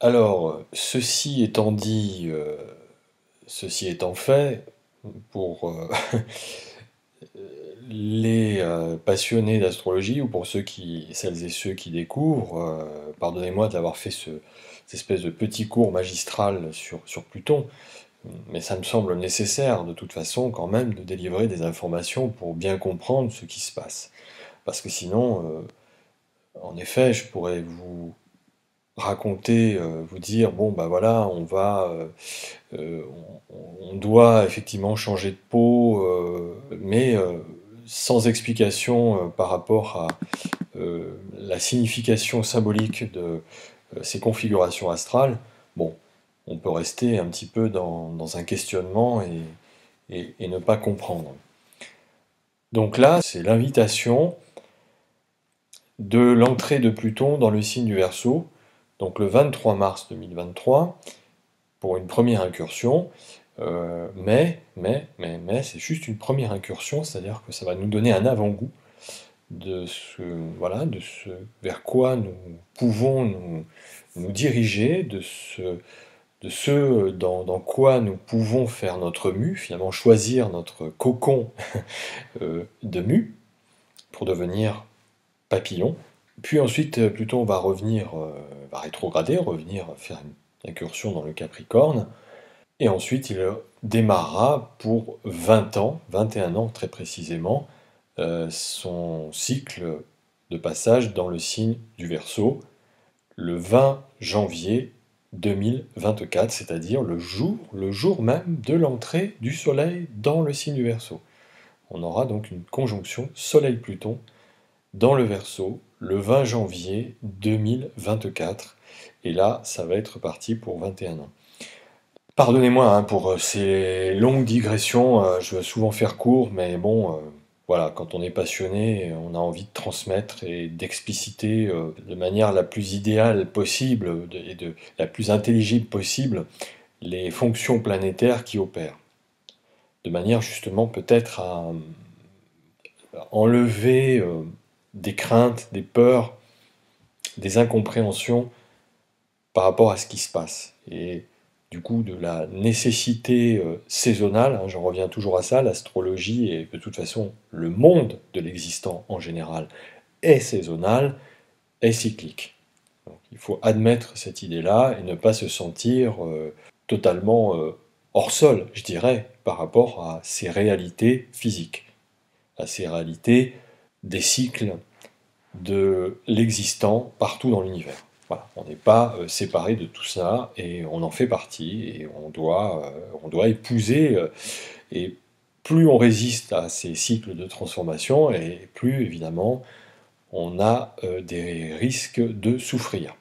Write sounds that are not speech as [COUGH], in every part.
Alors, ceci étant dit, heu, ceci étant fait, pour, heu, [LAUGHS] les, heu, passionnés d'astrologie ou pour ceux qui celles et ceux qui découvrent, pardonnez-moi d'avoir fait ce cette espèce de petit cours magistral sur Pluton, mais ça me semble nécessaire de toute façon quand même de délivrer des informations pour bien comprendre ce qui se passe. Parce que sinon, en effet, je pourrais vous raconter, heu, vous dire: «Bon bah voilà, on va, heu heu, on doit effectivement changer de peau», mais sans explication, par rapport à, la signification symbolique de, ces configurations astrales, bon, on peut rester un petit peu dans un questionnement et et et ne pas comprendre. Donc là, c'est l'invitation de l'entrée de Pluton dans le signe du Verseau, donc le 23 mars 2023, pour une première incursion, heu, mais mais mais c'est juste une première incursion, c'est-à-dire que ça va nous donner un avant-goût de ce voilà, de ce vers quoi nous pouvons nous diriger, de ce dans quoi nous pouvons faire notre mue, finalement choisir notre cocon, heu, [LAUGHS] de mue, pour devenir papillon. Puis ensuite, Pluton va revenir, heu, va rétrograder, revenir faire une incursion dans le Capricorne et ensuite il, démarrera pour 20 ans, 21 ans très précisément, heu, son cycle de passage dans le signe du Verseau, le 20 janvier 2024, c'est-à-dire le jour le jour même de l'entrée du soleil dans le signe du Verseau. On aura donc une conjonction soleil-Pluton dans le Verseau, le 20 janvier 2024 et là, ça va être parti pour 21 ans. Pardonnez-moi, hein, pour, heu, ces longues digressions, heu, je veux souvent faire court, mais bon, heu, voilà, quand on est passionné, on a envie de transmettre et d'expliciter, de manière la plus idéale possible, et de la plus intelligible possible, les fonctions planétaires qui opèrent. De manière justement peut-être à, enlever, des craintes, des peurs, des incompréhensions par rapport à ce qui se passe et du coup de la nécessité, heu, saisonnale, hein, j'en reviens toujours à ça, l'astrologie et de toute façon le monde de l'existant en général est saisonnal, est cyclique. Il faut admettre cette idée-là et ne pas se sentir, heu, totalement, heu, hors sol, je dirais, par rapport à ces réalités physiques, à ces réalités des cycles de l'existant partout dans l'univers. Voilà, on n'est pas, heu, séparés de tout ça et on en fait partie et on doit, heu, on doit épouser, heu et plus on résiste à ces cycles de transformation et plus évidemment on a, des risques de souffrir.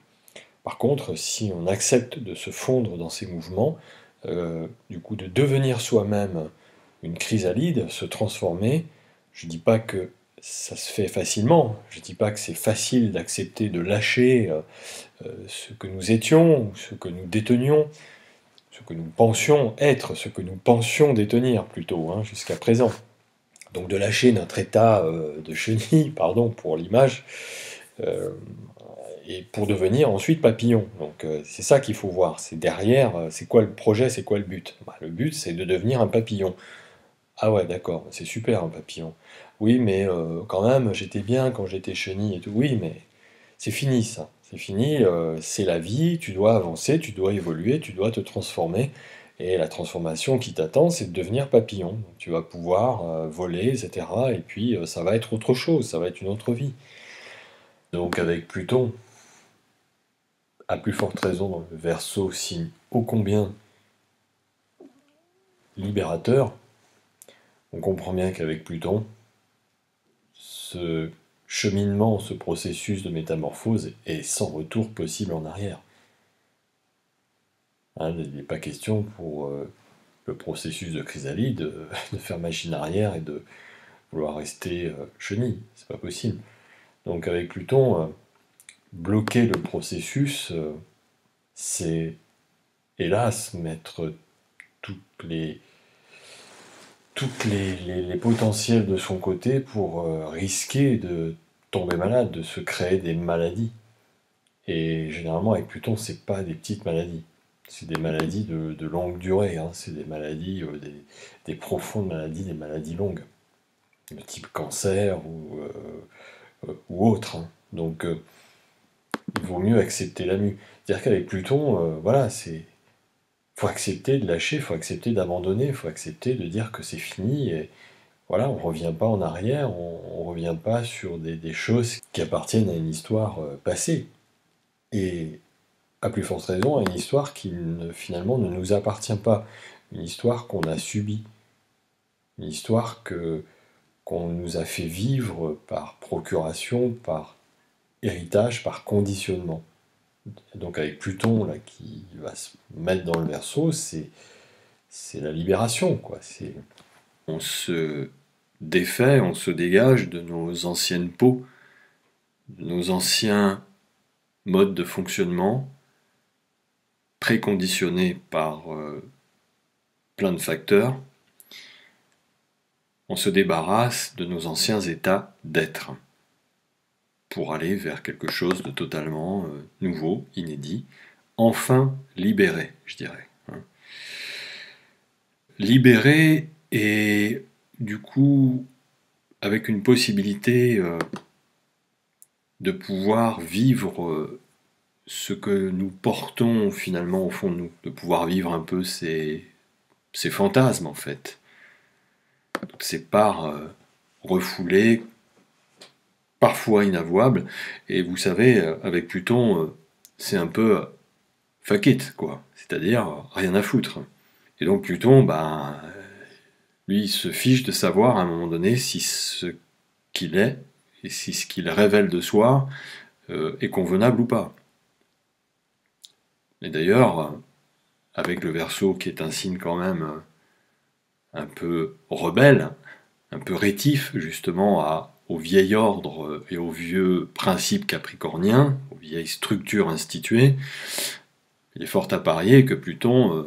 Par contre, si on accepte de se fondre dans ces mouvements, du coup de devenir soi-même une chrysalide, se transformer, je dis pas que ça se fait facilement, je dis pas que c'est facile d'accepter de lâcher, heu heu, ce que nous étions ce que nous détenions, ce que nous pensions être, ce que nous pensions détenir plutôt, hein, jusqu'à présent. Donc de lâcher notre état, heu, de chenille, [LAUGHS] pardon pour l'image, et pour devenir ensuite papillon. Donc c'est ça qu'il faut voir, c'est derrière, c'est quoi le projet, c'est quoi le but? Bah, le but c'est de devenir un papillon. Ah ouais d'accord, c'est super un papillon. Oui mais heu, quand même j'étais bien quand j'étais chenille et tout. Oui mais c'est fini ça, c'est fini, heu, c'est la vie, tu dois avancer, tu dois évoluer, tu dois te transformer et la transformation qui t'attend, c'est de devenir papillon. Tu vas pouvoir, heu, voler et cetera et puis, ça va être autre chose, ça va être une autre vie. Donc avec Pluton à plus forte raison le Verseau, signe ô combien libérateur, on comprend bien qu'avec Pluton, cheminement, ce processus de métamorphose est sans retour possible en arrière. Hein, il n'est pas question pour, heu, le processus de chrysalide, heu, [LAUGHS] de faire machine arrière et de vouloir rester, heu, chenille, c'est pas possible. Donc avec Pluton, bloquer le processus, c'est hélas mettre toutes les toutes les potentiels de son côté pour, heu, risquer de tomber malade, de se créer des maladies Et généralement, avec Pluton, c'est pas des petites maladies. C'est des maladies de, longue durée. Hein. C'est des maladies, euh, des, profondes maladies, des maladies longues. De type cancer ou, euh, autre. Hein. Donc, il vaut mieux accepter la mue. C'est-à-dire qu'avec Pluton, voilà, c'est. Faut accepter de lâcher, faut accepter d'abandonner, faut accepter de dire que c'est fini. Et, voilà, on revient pas en arrière, on ne revient pas sur des, choses qui appartiennent à une histoire euh, passée. Et à plus forte raison, à une histoire qui finalement ne nous appartient pas, une histoire qu'on a subie, une histoire qu'on nous a fait vivre par procuration, par héritage, par conditionnement. Donc avec Pluton là qui va se mettre dans le verso, c'est la libération quoi. On se défait, on se dégage de nos anciennes peaux, de nos anciens modes de fonctionnement, préconditionnés par euh, plein de facteurs. On se débarrasse de nos anciens états d'être pour aller vers quelque chose de totalement euh, nouveau, inédit, enfin libéré, je dirais. Hein. Libéré et du coup, avec une possibilité euh, de pouvoir vivre euh, ce que nous portons finalement au fond de nous, de pouvoir vivre un peu ces, fantasmes en fait, ces parts refoulées, parfois inavouables, et vous savez, avec Pluton, c'est un peu fuck it, quoi, c'est-à-dire rien à foutre. Et donc Pluton, ben, lui, il se fiche de savoir à un moment donné si ce qu'il est et si ce qu'il révèle de soi euh, est convenable ou pas. Et d'ailleurs, avec le verso qui est un signe quand même euh, un peu rebelle, un peu rétif justement à, au vieil ordre et aux vieux principes capricorniens, aux vieilles structures instituées, il est fort à parier que Pluton euh,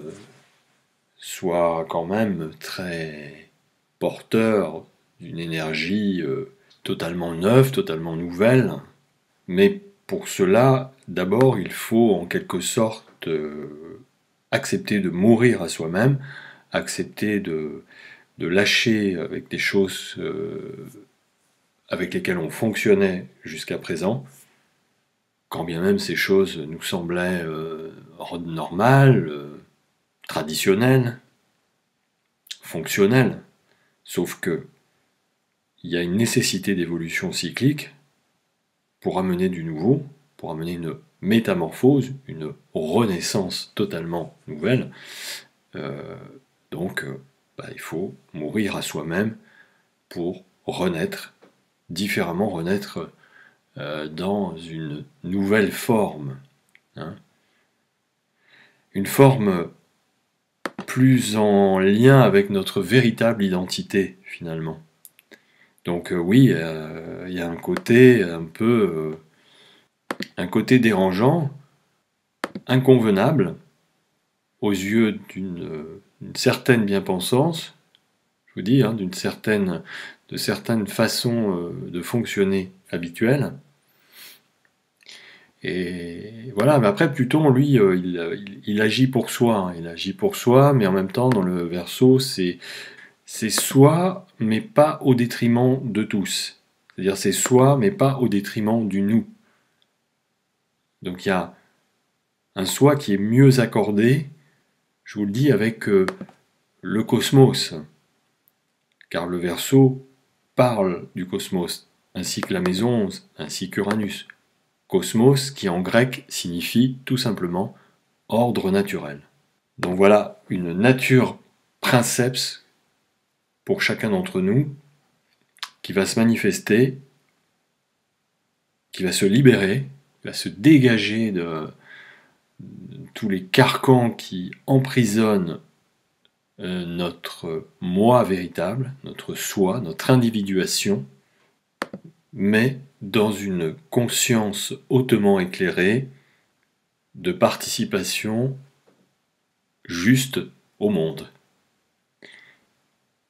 soit quand même très porteur d'une énergie euh, totalement neuve, totalement nouvelle. Mais pour cela, d'abord, il faut en quelque sorte euh, accepter de mourir à soi-même, accepter de, lâcher avec des choses avec lesquelles on fonctionnait jusqu'à présent, quand bien même ces choses nous semblaient normales, traditionnel, fonctionnel, sauf que il y a une nécessité d'évolution cyclique pour amener du nouveau, pour amener une métamorphose, une renaissance totalement nouvelle. Euh, donc, euh, bah, il faut mourir à soi-même pour renaître, différemment renaître euh, dans une nouvelle forme. Hein. Une forme plus en lien avec notre véritable identité finalement. Donc euh, oui, euh, il y a un côté un peu un côté dérangeant, inconvenable aux yeux d'une certaine bien-pensance, je vous dis, hein, d'une certaine de certaines façons de fonctionner habituelles, et voilà, mais après Pluton, lui, euh, il, agit pour soi, hein. il agit pour soi, mais en même temps, dans le verso, c'est c'est soi, mais pas au détriment de tous. C'est-à-dire c'est soi, mais pas au détriment du nous. Donc il y a un soi qui est mieux accordé, je vous le dis, avec euh, le cosmos. Car le verso parle du cosmos, ainsi que la maison ainsi qu'Uranus. Cosmos qui en grec signifie tout simplement ordre naturel. Donc voilà une nature princeps pour chacun d'entre nous qui va se manifester, qui va se libérer, qui va se dégager de, tous les carcans qui emprisonnent euh, notre moi véritable, notre soi, notre individuation, mais dans une conscience hautement éclairée de participation juste au monde.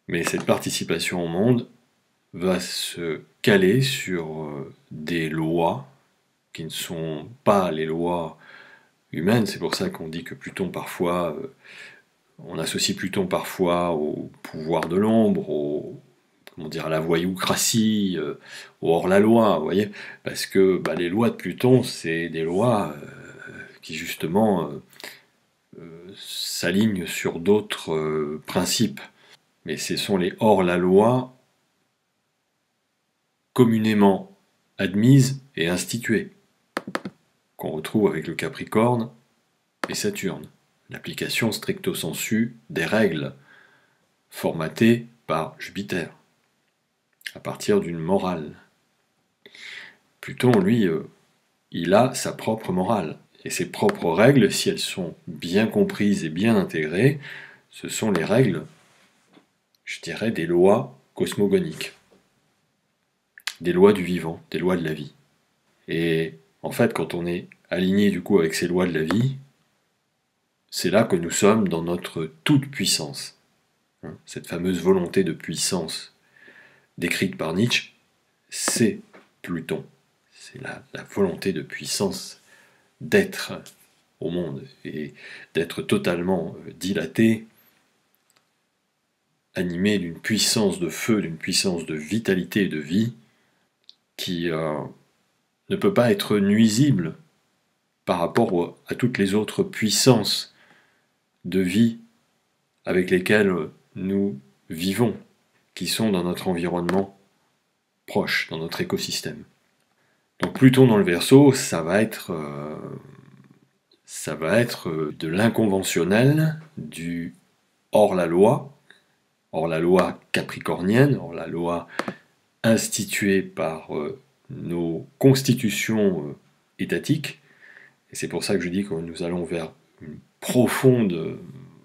Mais cette participation au monde va se caler sur euh, des lois qui ne sont pas les lois humaines. C'est pour ça qu'on dit que Pluton parfois, euh, on associe Pluton parfois au pouvoir de l'ombre, au comment dire, à la voyoucratie, euh, au hors-la-loi, vous voyez Parce que bah, les lois de Pluton, c'est des lois euh, qui justement s'alignent sur d'autres principes. Mais ce sont les hors-la-loi communément admises et instituées qu'on retrouve avec le Capricorne et Saturne, l'application stricto sensu des règles formatées par Jupiter, à partir d'une morale. Pluton, lui, euh, il a sa propre morale, et ses propres règles, si elles sont bien comprises et bien intégrées, ce sont les règles, je dirais, des lois cosmogoniques, des lois du vivant, des lois de la vie. Et en fait, quand on est aligné du coup avec ces lois de la vie, c'est là que nous sommes dans notre toute puissance. Hein, cette fameuse volonté de puissance décrite par Nietzsche, c'est Pluton. C'est la, volonté de puissance d'être au monde et d'être totalement euh, dilaté, animé d'une puissance de feu, d'une puissance de vitalité et de vie qui euh, ne peut pas être nuisible par rapport à toutes les autres puissances de vie avec lesquelles nous vivons, qui sont dans notre environnement proche, dans notre écosystème. Donc Pluton dans le Verseau, ça va être, euh, ça va être de l'inconventionnel, du hors la loi, hors la loi capricornienne, hors la loi instituée par euh, nos constitutions euh, étatiques. Et c'est pour ça que je dis que nous allons vers une profonde euh,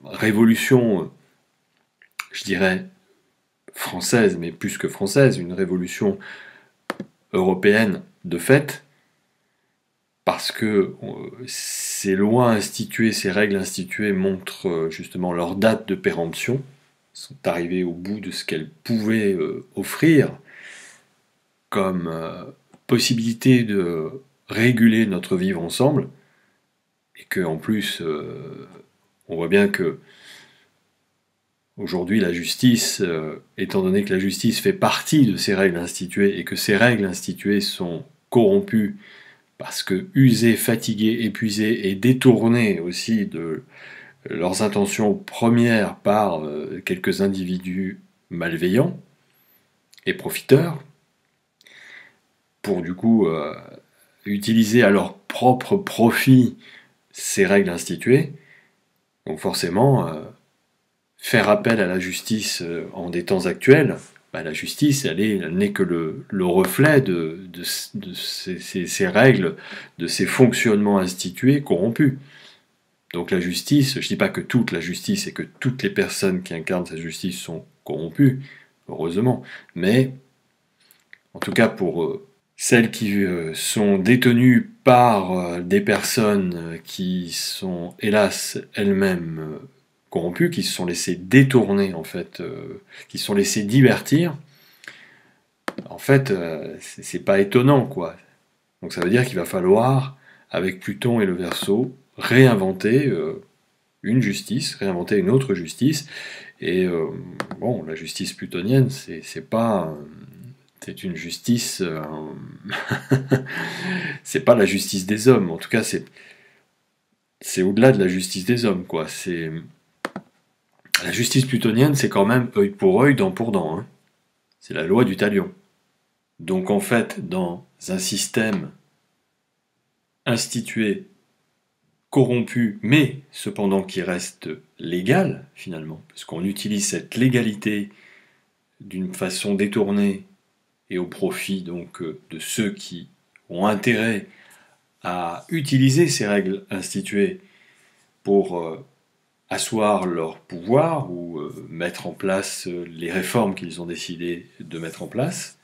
révolution, euh, je dirais, française, mais plus que française, une révolution européenne de fait, parce que ces lois instituées, ces règles instituées montrent justement leur date de péremption, sont arrivées au bout de ce qu'elles pouvaient offrir comme euh, possibilité de réguler notre vivre ensemble, et que en plus, euh, on voit bien que aujourd'hui la justice, euh, étant donné que la justice fait partie de ces règles instituées, et que ces règles instituées sont corrompues parce que usées, fatiguées, épuisées et détournées aussi de leurs intentions premières par quelques individus malveillants et profiteurs, pour du coup euh, utiliser à leur propre profit ces règles instituées. Donc forcément, euh, faire appel à la justice euh, en des temps actuels, bah, la justice, elle n'est que le, reflet de, ces, règles, de ces fonctionnements institués corrompus. Donc la justice, je ne dis pas que toute la justice et que toutes les personnes qui incarnent cette justice sont corrompues, heureusement, mais en tout cas pour celles qui euh, sont détenues par euh, des personnes euh, qui sont hélas elles-mêmes corrompues, qui se sont laissées détourner en fait, qui se sont laissées divertir, en fait c'est pas étonnant quoi. Donc ça veut dire qu'il va falloir, avec Pluton et le Verseau, réinventer une justice, réinventer une autre justice. Et bon, la justice plutonienne, c'est pas c'est une justice. Euh, [LAUGHS] c'est pas la justice des hommes. En tout cas, c'est c'est au-delà de la justice des hommes, quoi. C'est la justice plutonienne, c'est quand même œil pour œil, dent pour dent. Hein. C'est la loi du talion. Donc en fait, dans un système institué, corrompu, mais cependant qui reste légal finalement, parce qu'on utilise cette légalité d'une façon détournée et au profit donc euh, de ceux qui ont intérêt à utiliser ces règles instituées pour euh, asseoir leur pouvoir ou euh, mettre en place les réformes qu'ils ont décidé de mettre en place,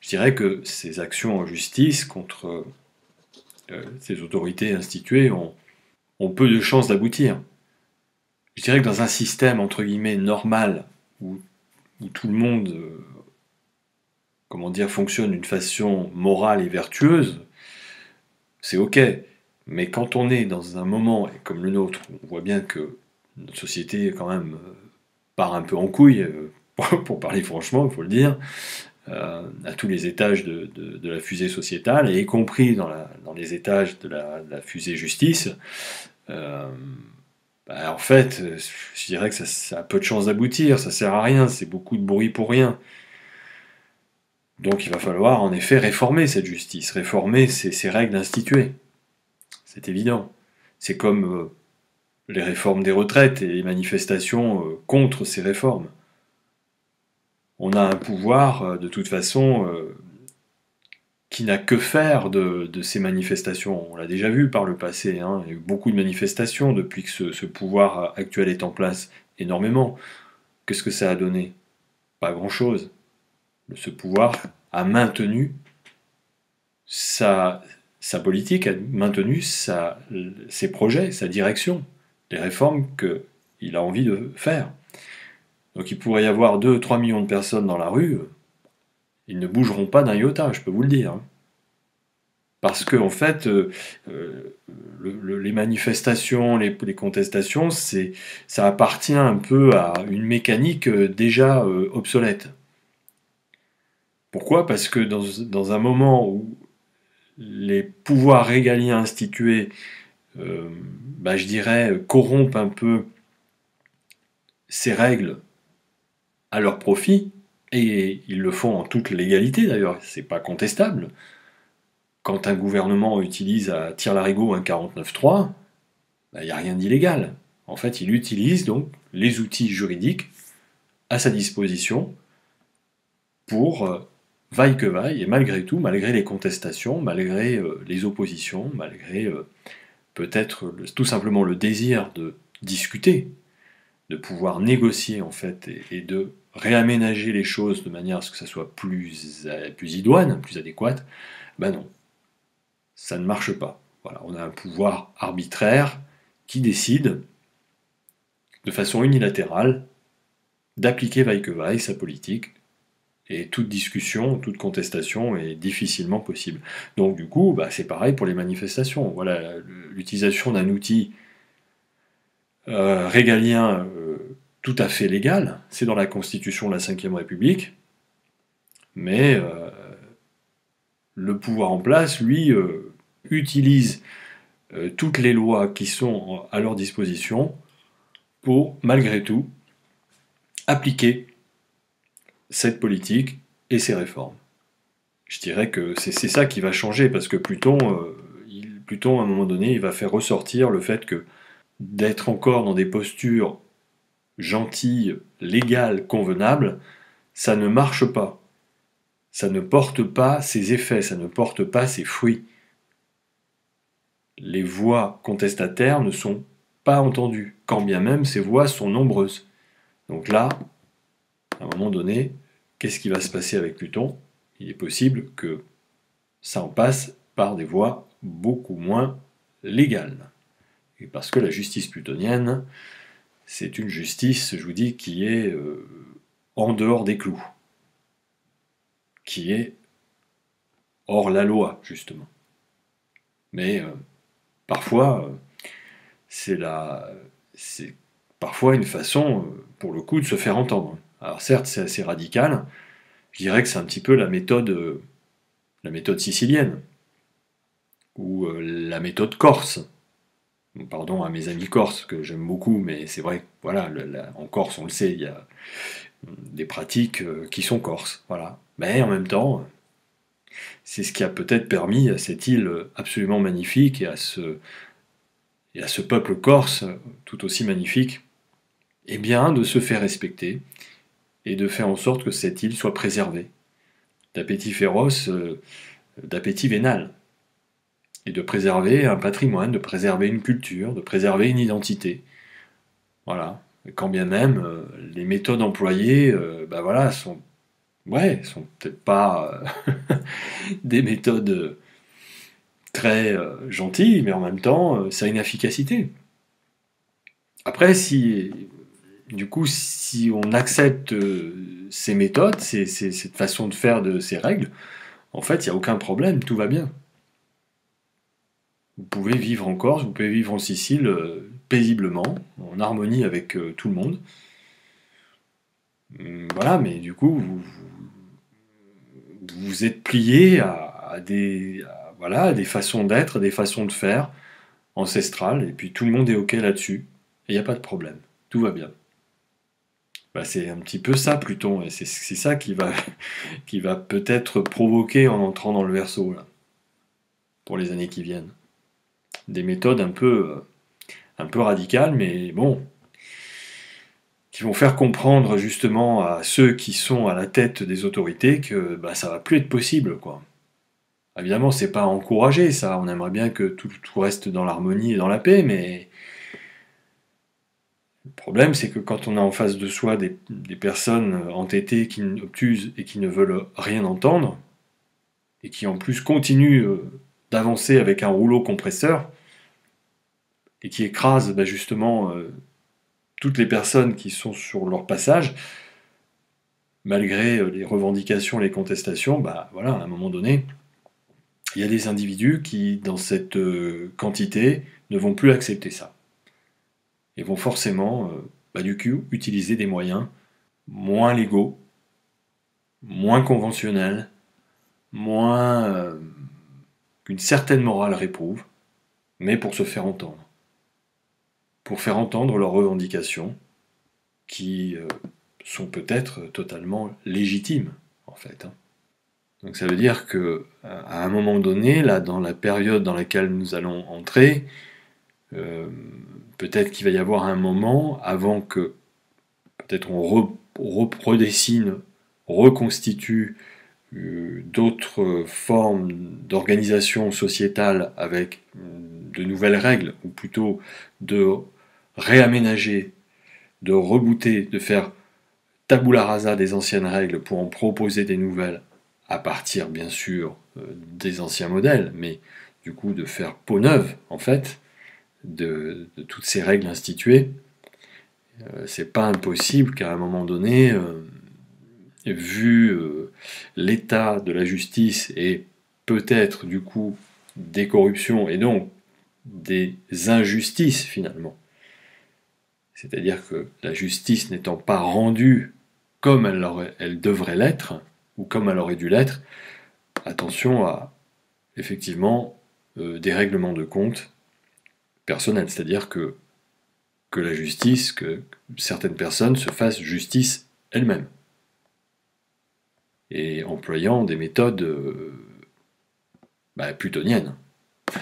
je dirais que ces actions en justice contre ces autorités instituées ont, peu de chances d'aboutir. Je dirais que dans un système entre guillemets normal où tout le monde comment dire, fonctionne d'une façon morale et vertueuse, c'est ok. Mais quand on est dans un moment comme le nôtre, on voit bien que notre société quand même euh, part un peu en couille, euh, [LAUGHS] pour parler franchement, il faut le dire, euh, à tous les étages de, la fusée sociétale, et y compris dans, les étages de la, fusée justice. Bah, en fait, je dirais que ça, a peu de chances d'aboutir, ça sert à rien, c'est beaucoup de bruit pour rien. Donc il va falloir en effet réformer cette justice, réformer ces règles instituées. C'est évident. C'est comme euh, les réformes des retraites et les manifestations euh, contre ces réformes. On a un pouvoir, euh, de toute façon, qui n'a que faire de, ces manifestations. On l'a déjà vu par le passé. Hein. Il y a eu beaucoup de manifestations depuis que ce, pouvoir actuel est en place. Énormément. Qu'est-ce que ça a donné? Pas grand-chose. Ce pouvoir a maintenu sa, politique a maintenu ses projets, sa direction, les réformes qu'il a envie de faire. Donc il pourrait y avoir 2-3 millions de personnes dans la rue, ils ne bougeront pas d'un iota, je peux vous le dire. Hein. Parce que, en fait, euh, euh, les manifestations, les, contestations, ça appartient un peu à une mécanique euh, déjà obsolète. Pourquoi? Parce que dans, un moment où les pouvoirs régaliens institués, euh, bah, je dirais, corrompent un peu ces règles à leur profit, et ils le font en toute légalité d'ailleurs, c'est pas contestable. Quand un gouvernement utilise à tire-larigot un 49.3, il bah, n'y a rien d'illégal. En fait, il utilise donc les outils juridiques à sa disposition pour euh, vaille que vaille, et malgré tout, malgré les contestations, malgré euh, les oppositions, malgré euh, peut-être tout simplement le désir de discuter, de pouvoir négocier en fait, et, de réaménager les choses de manière à ce que ça soit plus, euh, idoine, plus adéquate, ben non, ça ne marche pas. On a un pouvoir arbitraire qui décide de façon unilatérale d'appliquer vaille que vaille sa politique et toute discussion, toute contestation est difficilement possible. Donc du coup, bah, c'est pareil pour les manifestations. Voilà, l'utilisation d'un outil euh, régalien euh, tout à fait légal, c'est dans la Constitution de la Ve République, mais euh, le pouvoir en place, lui, utilise toutes les lois qui sont à leur disposition pour, malgré tout, appliquer cette politique et ses réformes. Je dirais que c'est ça qui va changer, parce que Pluton, euh, Pluton, à un moment donné, il va faire ressortir le fait que d'être encore dans des postures gentilles, légales, convenables, ça ne marche pas. Ça ne porte pas ses effets, ça ne porte pas ses fruits. Les voix contestataires ne sont pas entendues, quand bien même ces voix sont nombreuses. Donc là, à un moment donné, Qu'est-ce qui va se passer avec Pluton? Il est possible que ça en passe par des voies beaucoup moins légales. Et parce que la justice plutonienne, c'est une justice, je vous dis, qui est euh, en dehors des clous, qui est hors la loi, justement. Mais euh, parfois, euh, c'est c'est parfois une façon, pour le coup, de se faire entendre. Alors certes, c'est assez radical. Je dirais que c'est un petit peu la méthode, euh, sicilienne ou euh, la méthode corse. Pardon à mes amis corses que j'aime beaucoup, mais c'est vrai, voilà, en Corse, on le sait, il y a des pratiques euh, qui sont corses, voilà. Mais en même temps, c'est ce qui a peut-être permis à cette île absolument magnifique et à ce, et à ce peuple corse tout aussi magnifique, eh bien, de se faire respecter et de faire en sorte que cette île soit préservée d'appétit féroce, euh, d'appétit vénal, et de préserver un patrimoine, de préserver une culture, de préserver une identité. Voilà. quand bien même euh, les méthodes employées, ben voilà, sont, ouais, sont peut-être pas [LAUGHS] des méthodes très gentilles, mais en même temps, ça a une efficacité. Après, si du coup, si on accepte euh, ces méthodes, cette façon de faire de ces règles, en fait, il n'y a aucun problème, tout va bien. vous pouvez vivre en Corse, vous pouvez vivre en Sicile euh, paisiblement, en harmonie avec euh, tout le monde. Hum, voilà, mais du coup, vous vous, êtes plié à, des, voilà, des façons d'être, des façons de faire ancestrales, et puis tout le monde est OK là-dessus, et il n'y a pas de problème, tout va bien. Bah, c'est un petit peu ça, Pluton, et c'est ça qui va, [LAUGHS] qui va peut-être provoquer en entrant dans le verso, pour les années qui viennent. Des méthodes un peu, euh, un peu radicales, mais bon, qui vont faire comprendre justement à ceux qui sont à la tête des autorités que bah, ça va plus être possible, quoi. Évidemment, c'est pas encouragé, ça. On aimerait bien que tout, reste dans l'harmonie et dans la paix, mais le problème, c'est que quand on a en face de soi des, personnes entêtées, qui obtusent et qui ne veulent rien entendre, et qui en plus continuent euh, d'avancer avec un rouleau compresseur, et qui écrasent bah, justement euh, toutes les personnes qui sont sur leur passage, malgré euh, les revendications, les contestations, bah voilà, à un moment donné, il y a des individus qui, dans cette quantité, ne vont plus accepter ça. Et vont forcément, euh, bah, du coup, utiliser des moyens moins légaux, moins conventionnels, moins qu'une certaine morale réprouve, mais pour se faire entendre pour faire entendre leurs revendications, qui euh, sont peut-être totalement légitimes, en fait. Hein. Donc ça veut dire que à un moment donné, là, dans la période dans laquelle nous allons entrer, euh, peut-être qu'il va y avoir un moment avant que peut-être on redessine, reconstitue euh, d'autres formes d'organisation sociétale avec de nouvelles règles, ou plutôt de réaménager, de rebooter, de faire tabula rasa des anciennes règles pour en proposer des nouvelles, à partir bien sûr euh, des anciens modèles, mais du coup de faire peau neuve en fait de, toutes ces règles instituées, euh, c'est pas impossible qu'à un moment donné, euh, vu l'état de la justice et peut-être du coup des corruptions et donc des injustices finalement, c'est-à-dire que la justice n'étant pas rendue comme elle, devrait l'être, ou comme elle aurait dû l'être, attention à effectivement euh, des règlements de compte personnels, c'est-à-dire que, que la justice, que certaines personnes se fassent justice elles-mêmes, et employant des méthodes euh, bah, plutoniennes,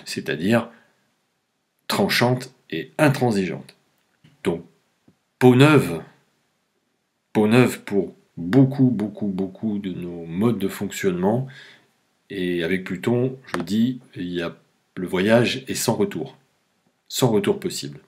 c'est-à-dire tranchantes et intransigeantes. Donc, peau neuve, peau neuve pour beaucoup, beaucoup, beaucoup de nos modes de fonctionnement. Et avec Pluton, je dis, il y a, le voyage est sans retour, sans retour possible.